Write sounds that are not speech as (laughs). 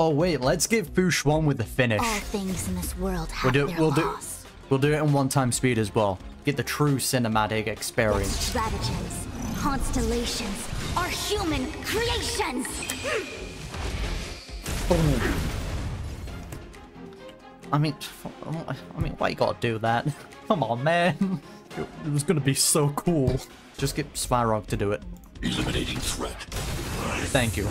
Oh wait, let's give Fu Xuan with the finish. All things in this world have We'll do their we'll do we'll do it in one time speed as well. Get the true cinematic experience. Stratagems, constellations, are human creations! Hmm. I mean, I mean, why you gotta do that? (laughs) Come on, man. It was gonna be so cool. Just get Svarog to do it. Eliminating threat. Thank you.